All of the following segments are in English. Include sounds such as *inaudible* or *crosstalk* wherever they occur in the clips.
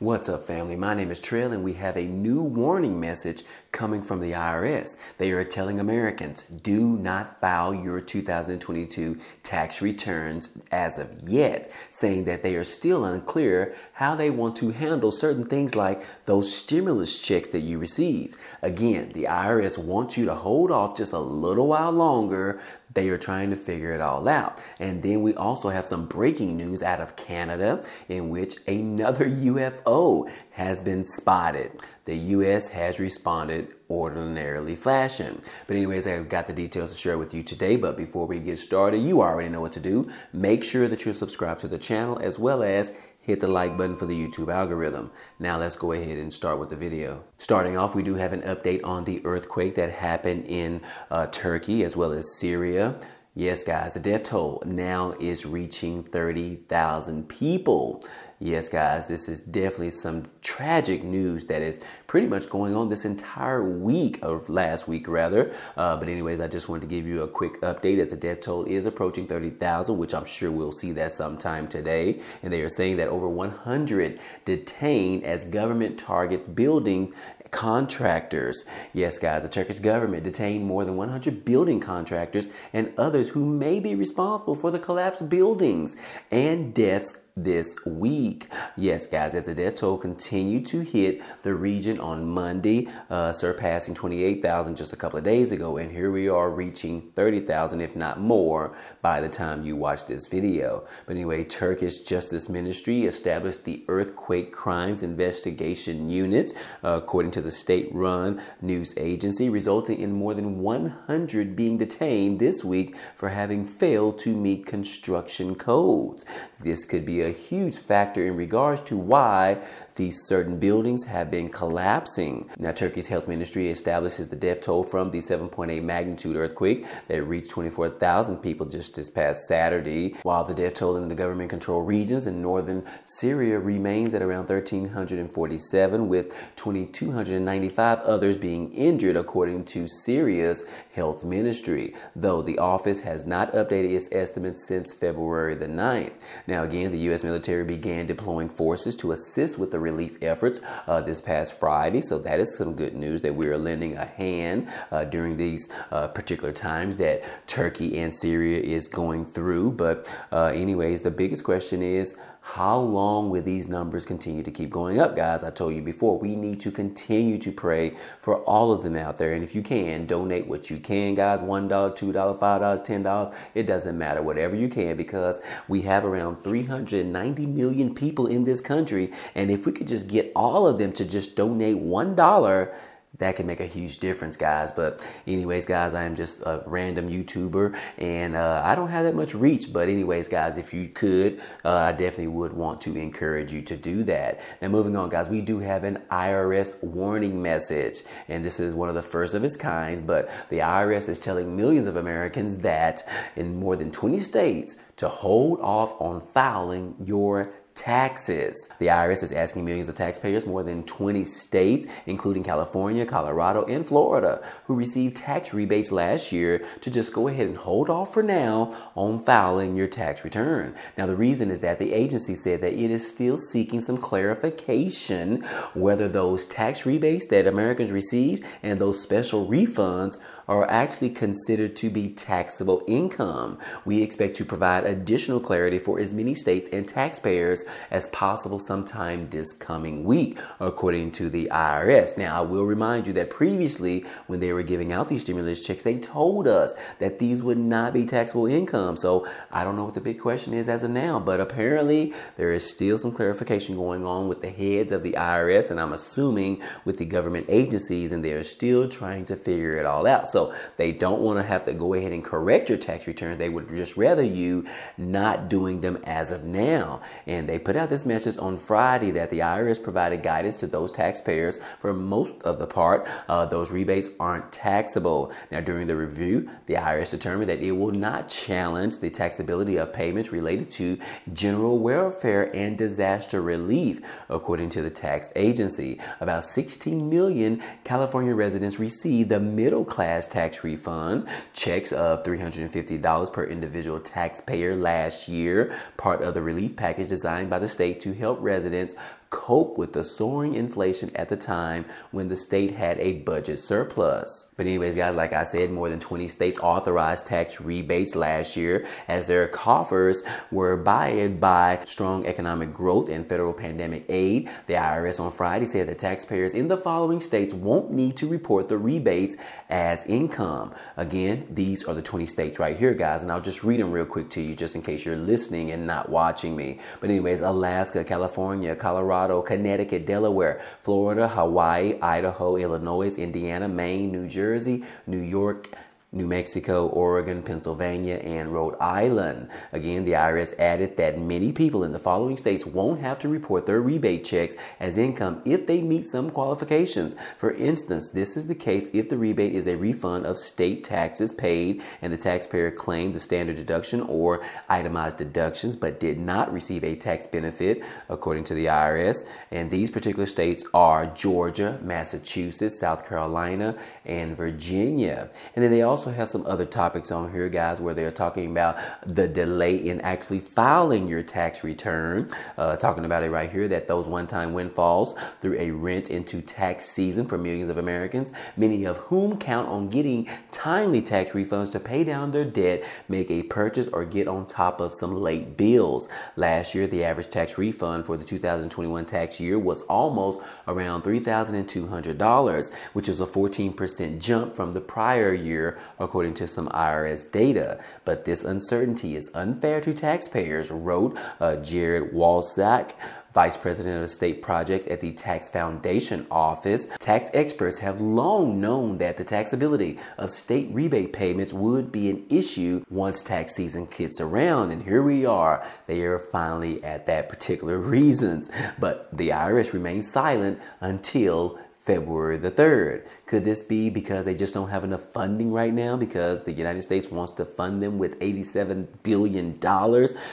What's up, family? My name is Trill, and we have a new warning message coming from the IRS. They are telling Americans do not file your 2022 tax returns as of yet, saying that they are still unclear how they want to handle certain things like those stimulus checks that you received. Again, the IRS wants you to hold off just a little while longer they are trying to figure it all out. And then we also have some breaking news out of Canada in which another *laughs* UFO has been spotted. The US has responded ordinarily fashion. But anyways, I've got the details to share with you today. But before we get started, you already know what to do. Make sure that you're subscribed to the channel as well as hit the like button for the YouTube algorithm. Now let's go ahead and start with the video. Starting off, we do have an update on the earthquake that happened in uh, Turkey as well as Syria. Yes, guys, the death toll now is reaching 30,000 people. Yes, guys, this is definitely some tragic news that is pretty much going on this entire week of last week, rather. Uh, but, anyways, I just wanted to give you a quick update as the death toll is approaching 30,000, which I'm sure we'll see that sometime today. And they are saying that over 100 detained as government targets buildings contractors. Yes, guys, the Turkish government detained more than 100 building contractors and others who may be responsible for the collapsed buildings and deaths this week. Yes, guys, as the death toll continued to hit the region on Monday, uh, surpassing 28,000 just a couple of days ago. And here we are reaching 30,000, if not more, by the time you watch this video. But anyway, Turkish Justice Ministry established the Earthquake Crimes Investigation Unit, uh, according to the state run news agency, resulting in more than 100 being detained this week for having failed to meet construction codes. This could be a huge factor in regards to why these certain buildings have been collapsing. Now, Turkey's health ministry establishes the death toll from the 7.8 magnitude earthquake that reached 24,000 people just this past Saturday, while the death toll in the government controlled regions in northern Syria remains at around 1,347, with 2,295 others being injured, according to Syria's health ministry, though the office has not updated its estimates since February the 9th. Now, again, the U.S. military began deploying forces to assist with the relief efforts uh, this past Friday. So that is some good news that we are lending a hand uh, during these uh, particular times that Turkey and Syria is going through. But uh, anyways, the biggest question is how long will these numbers continue to keep going up, guys? I told you before, we need to continue to pray for all of them out there. And if you can, donate what you can, guys $1, $2, $5, $10. It doesn't matter, whatever you can, because we have around 390 million people in this country. And if we could just get all of them to just donate $1, that can make a huge difference, guys. But, anyways, guys, I am just a random YouTuber and uh, I don't have that much reach. But, anyways, guys, if you could, uh, I definitely would want to encourage you to do that. Now, moving on, guys, we do have an IRS warning message, and this is one of the first of its kinds. But the IRS is telling millions of Americans that in more than 20 states to hold off on filing your taxes. The IRS is asking millions of taxpayers, more than 20 states, including California, Colorado, and Florida, who received tax rebates last year to just go ahead and hold off for now on filing your tax return. Now, the reason is that the agency said that it is still seeking some clarification whether those tax rebates that Americans received and those special refunds are actually considered to be taxable income. We expect to provide additional clarity for as many states and taxpayers as possible sometime this coming week, according to the IRS. Now, I will remind you that previously, when they were giving out these stimulus checks, they told us that these would not be taxable income. So I don't know what the big question is as of now, but apparently there is still some clarification going on with the heads of the IRS, and I'm assuming with the government agencies, and they're still trying to figure it all out. So they don't want to have to go ahead and correct your tax returns. They would just rather you not doing them as of now. And they put out this message on Friday that the IRS provided guidance to those taxpayers. For most of the part, uh, those rebates aren't taxable. Now, during the review, the IRS determined that it will not challenge the taxability of payments related to general welfare and disaster relief, according to the tax agency. About 16 million California residents received the middle class tax refund, checks of $350 per individual taxpayer last year, part of the relief package designed by the state to help residents cope with the soaring inflation at the time when the state had a budget surplus. But, anyways, guys, like I said, more than 20 states authorized tax rebates last year as their coffers were buoyed by strong economic growth and federal pandemic aid. The IRS on Friday said that taxpayers in the following states won't need to report the rebates as income. Again, these are the 20 states right here, guys, and I'll just read them real quick to you just in case you're listening and not watching me. But, anyways, Alaska, California, Colorado, Connecticut, Delaware, Florida, Hawaii, Idaho, Illinois, Indiana, Maine, New. Jersey, New York, New Mexico, Oregon, Pennsylvania, and Rhode Island. Again, the IRS added that many people in the following states won't have to report their rebate checks as income if they meet some qualifications. For instance, this is the case if the rebate is a refund of state taxes paid and the taxpayer claimed the standard deduction or itemized deductions but did not receive a tax benefit, according to the IRS. And these particular states are Georgia, Massachusetts, South Carolina, and Virginia. And then they also also have some other topics on here, guys, where they're talking about the delay in actually filing your tax return. Uh, talking about it right here that those one time windfalls through a rent into tax season for millions of Americans, many of whom count on getting timely tax refunds to pay down their debt, make a purchase, or get on top of some late bills. Last year, the average tax refund for the 2021 tax year was almost around $3,200, which is a 14% jump from the prior year according to some IRS data. But this uncertainty is unfair to taxpayers, wrote uh, Jared Walczak. Vice President of State Projects at the Tax Foundation Office. Tax experts have long known that the taxability of state rebate payments would be an issue once tax season gets around. And here we are. They are finally at that particular *laughs* reasons. But the IRS remains silent until February the 3rd. Could this be because they just don't have enough funding right now because the United States wants to fund them with $87 billion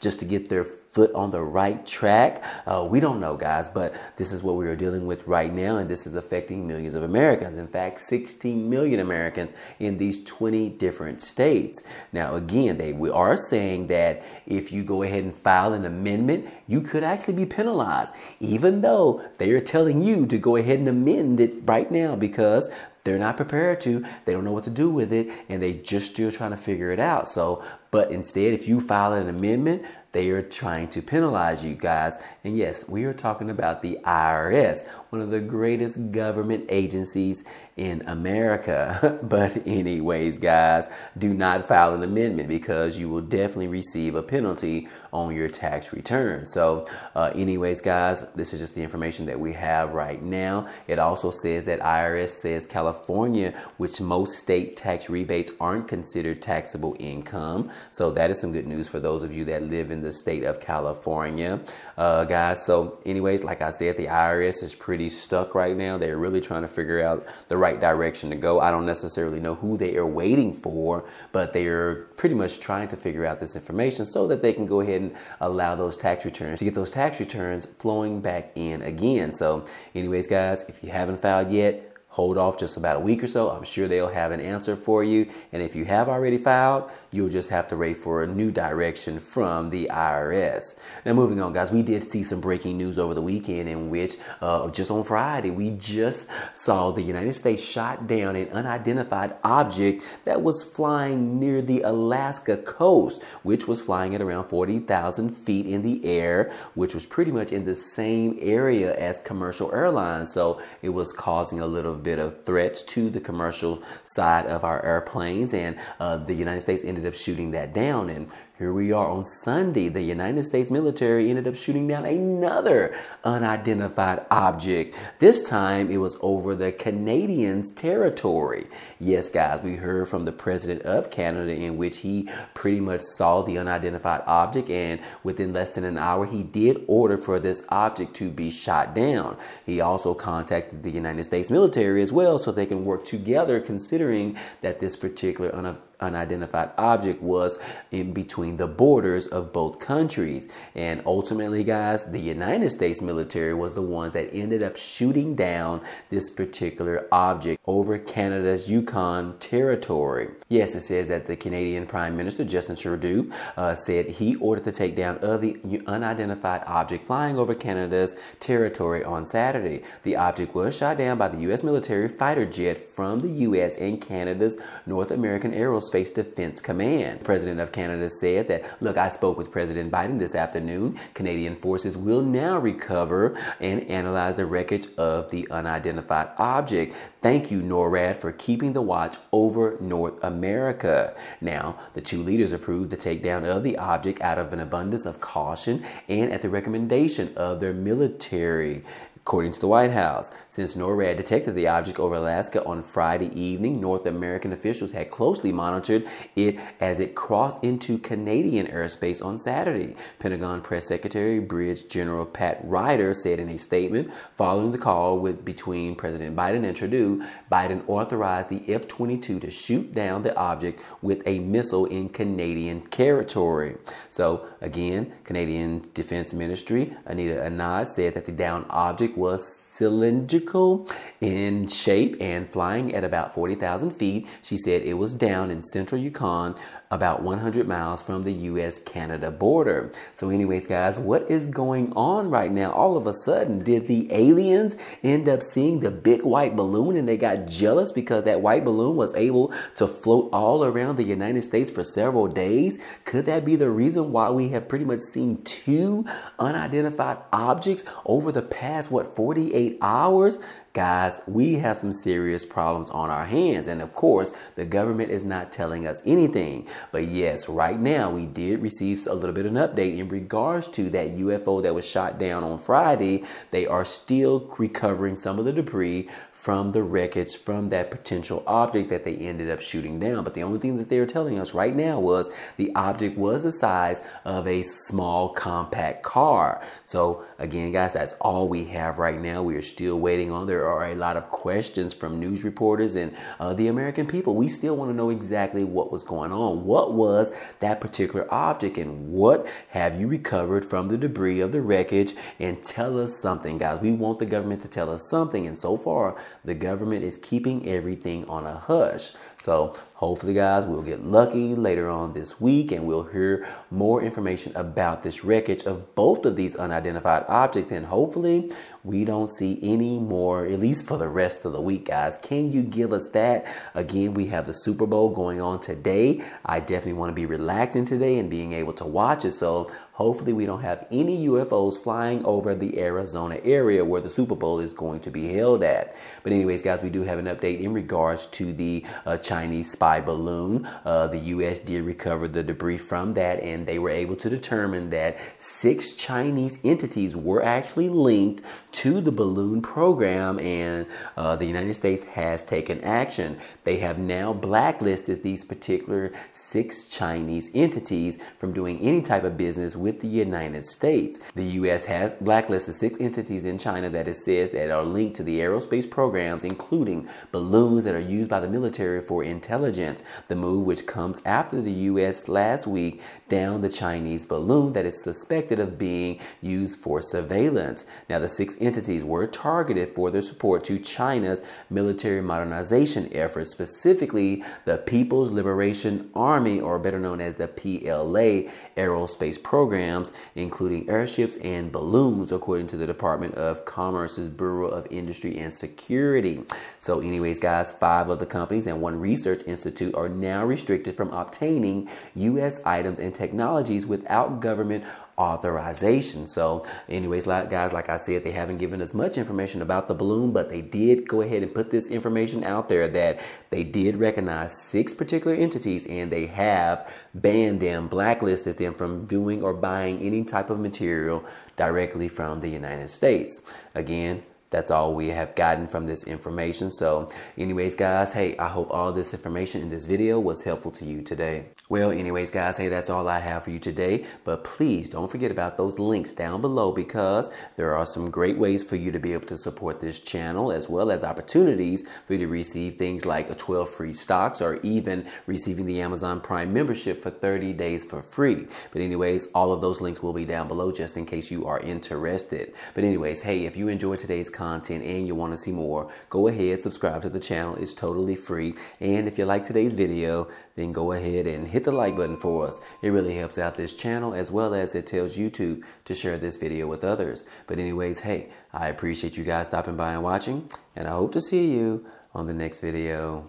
just to get their foot on the right track? Uh, we don't know, guys, but this is what we are dealing with right now, and this is affecting millions of Americans. In fact, 16 million Americans in these 20 different states. Now, again, they we are saying that if you go ahead and file an amendment, you could actually be penalized, even though they are telling you to go ahead and amend it right now because they're not prepared to, they don't know what to do with it, and they just still trying to figure it out. So, but instead, if you file an amendment, they are trying to penalize you guys. And yes, we are talking about the IRS, one of the greatest government agencies in America. *laughs* but, anyways, guys, do not file an amendment because you will definitely receive a penalty on your tax return. So, uh, anyways, guys, this is just the information that we have right now. It also says that IRS says California, which most state tax rebates aren't considered taxable income. So, that is some good news for those of you that live in the state of California, uh, guys. So, anyways, like I said, the IRS is pretty stuck right now. They're really trying to figure out the right direction to go. I don't necessarily know who they are waiting for, but they are pretty much trying to figure out this information so that they can go ahead and allow those tax returns to get those tax returns flowing back in again. So, anyways, guys, if you haven't filed yet, hold off just about a week or so. I'm sure they'll have an answer for you. And if you have already filed, you'll just have to wait for a new direction from the IRS. Now, moving on, guys, we did see some breaking news over the weekend in which, uh, just on Friday, we just saw the United States shot down an unidentified object that was flying near the Alaska coast, which was flying at around 40,000 feet in the air, which was pretty much in the same area as commercial airlines. So it was causing a little bit of threats to the commercial side of our airplanes, and uh, the United States ended up shooting that down. And here we are on Sunday. The United States military ended up shooting down another unidentified object. This time it was over the Canadians' territory. Yes, guys, we heard from the president of Canada in which he pretty much saw the unidentified object, and within less than an hour, he did order for this object to be shot down. He also contacted the United States military as well so they can work together, considering that this particular unidentified object was in between the borders of both countries. And ultimately, guys, the United States military was the ones that ended up shooting down this particular object over Canada's Yukon territory. Yes, it says that the Canadian Prime Minister Justin Trudeau uh, said he ordered the takedown of the unidentified object flying over Canada's territory on Saturday. The object was shot down by the U.S. military fighter jet from the U.S. and Canada's North American Aerospace Defense Command. The President of Canada said that, look, I spoke with President Biden this afternoon. Canadian forces will now recover and analyze the wreckage of the unidentified object. Thank you, NORAD, for keeping the watch over North America. Now, the two leaders approved the takedown of the object out of an abundance of caution and at the recommendation of their military. According to the White House, since NORAD detected the object over Alaska on Friday evening, North American officials had closely monitored it as it crossed into Canadian airspace on Saturday. Pentagon Press Secretary Bridge General Pat Ryder said in a statement following the call with between President Biden and Trudeau, Biden authorized the F-22 to shoot down the object with a missile in Canadian territory. So again, Canadian Defense Ministry Anita Anand said that the downed object was cylindrical in shape and flying at about 40,000 feet. She said it was down in central Yukon, about 100 miles from the US Canada border. So, anyways, guys, what is going on right now? All of a sudden, did the aliens end up seeing the big white balloon and they got jealous because that white balloon was able to float all around the United States for several days? Could that be the reason why we have pretty much seen two unidentified objects over the past, what, 48 hours? Guys, we have some serious problems on our hands. And of course, the government is not telling us anything. But yes, right now we did receive a little bit of an update in regards to that UFO that was shot down on Friday. They are still recovering some of the debris from the wreckage from that potential object that they ended up shooting down. But the only thing that they are telling us right now was the object was the size of a small compact car. So again, guys, that's all we have right now. We are still waiting on. There are a lot of questions from news reporters and uh, the American people. We still want to know exactly what was going on. What was that particular object and what have you recovered from the debris of the wreckage? And tell us something, guys. We want the government to tell us something. And so far, the government is keeping everything on a hush. So hopefully, guys, we'll get lucky later on this week and we'll hear more information about this wreckage of both of these unidentified objects. And hopefully, we don't see any more, at least for the rest of the week, guys. Can you give us that? Again, we have the Super Bowl going on today. I definitely want to be relaxing today and being able to watch it. So hopefully, we don't have any UFOs flying over the Arizona area where the Super Bowl is going to be held at. But, anyways, guys, we do have an update in regards to the uh, Chinese spy balloon. Uh, the U.S. did recover the debris from that, and they were able to determine that six Chinese entities were actually linked to the balloon program, and uh, the United States has taken action. They have now blacklisted these particular six Chinese entities from doing any type of business with the United States. The U.S. has blacklisted six entities in China that it says that are linked to the aerospace programs, including balloons that are used by the military for intelligence. The move, which comes after the U.S. last week down the Chinese balloon that is suspected of being used for surveillance. Now, the six entities were targeted for their support to China's military modernization efforts, specifically the People's Liberation Army, or better known as the PLA, aerospace programs, including airships and balloons, according to the Department of Commerce's Bureau of Industry and Security. So, anyways, guys, five of the companies and one research institute are now restricted from obtaining U.S. items and technologies without government authorization. So, anyways, guys, like I said, they haven't given us much information about the balloon, but they did go ahead and put this information out there that they did recognize six particular entities and they have banned them, blacklisted them from doing or buying any type of material directly from the United States. Again, that's all we have gotten from this information. So, anyways, guys, hey, I hope all this information in this video was helpful to you today. Well, anyways, guys, hey, that's all I have for you today. But please don't forget about those links down below because there are some great ways for you to be able to support this channel as well as opportunities for you to receive things like a 12 free stocks or even receiving the Amazon Prime membership for 30 days for free. But, anyways, all of those links will be down below just in case you are interested. But, anyways, hey, if you enjoyed today's content and you want to see more, go ahead, subscribe to the channel. It's totally free. And if you like today's video, then go ahead and hit the like button for us. It really helps out this channel as well as it tells YouTube to share this video with others. But anyways, hey, I appreciate you guys stopping by and watching, and I hope to see you on the next video.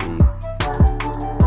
Peace.